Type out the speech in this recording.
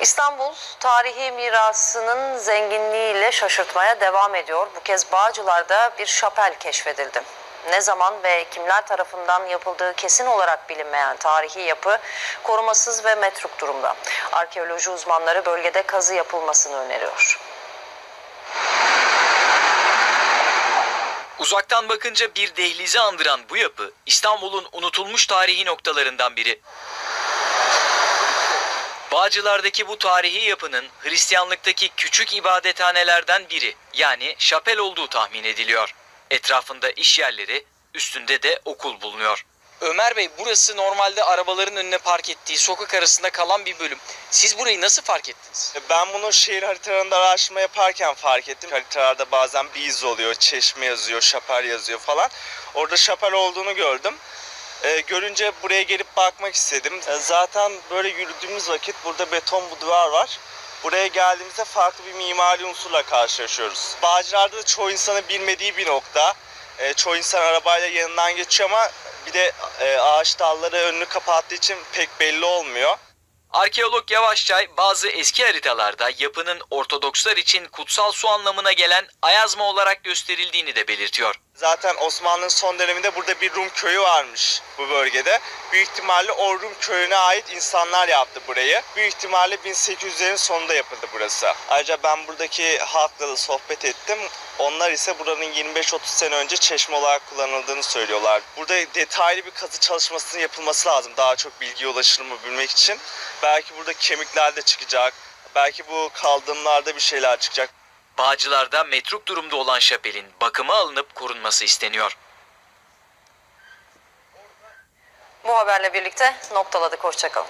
İstanbul tarihi mirasının zenginliğiyle şaşırtmaya devam ediyor. Bu kez Bağcılar'da bir şapel keşfedildi. Ne zaman ve kimler tarafından yapıldığı kesin olarak bilinmeyen tarihi yapı korumasız ve metruk durumda. Arkeoloji uzmanları bölgede kazı yapılmasını öneriyor. Uzaktan bakınca bir dehlizi andıran bu yapı İstanbul'un unutulmuş tarihi noktalarından biri. Bağcılar'daki bu tarihi yapının Hristiyanlıktaki küçük ibadethanelerden biri yani şapel olduğu tahmin ediliyor. Etrafında iş yerleri, üstünde de okul bulunuyor. Ömer Bey burası normalde arabaların önüne park ettiği sokak arasında kalan bir bölüm. Siz burayı nasıl fark ettiniz? E, Ben bunu şehir haritalarında araştırma yaparken fark ettim. Haritalarda bazen bir iz oluyor, çeşme yazıyor, şapel yazıyor falan. Orada şapel olduğunu gördüm. E, görünce buraya gelip bakmak istedim. E, zaten böyle yürüdüğümüz vakit burada beton bir duvar var. Buraya geldiğimizde farklı bir mimari unsurla karşılaşıyoruz. Bağcılar'da da çoğu insanın bilmediği bir nokta. E, çoğu insan arabayla yanından geçiyor ama bir de e, ağaç dalları önünü kapattığı için pek belli olmuyor. Arkeolog Yavaşçay bazı eski haritalarda yapının Ortodokslar için kutsal su anlamına gelen Ayazma olarak gösterildiğini de belirtiyor. Zaten Osmanlı'nın son döneminde burada bir Rum köyü varmış bu bölgede. Büyük ihtimalle o Rum köyüne ait insanlar yaptı burayı. Büyük ihtimalle 1800'lerin sonunda yapıldı burası. Ayrıca ben buradaki halkla da sohbet ettim. Onlar ise buranın 25-30 sene önce çeşme olarak kullanıldığını söylüyorlar. Burada detaylı bir kazı çalışmasının yapılması lazım daha çok bilgiye ulaşılımı bilmek için. Belki burada kemikler de çıkacak. Belki bu kaldırımlarda bir şeyler çıkacak. Bağcılar'da metruk durumda olan şapelin bakıma alınıp korunması isteniyor. Bu haberle birlikte noktaladık. Hoşçakalın.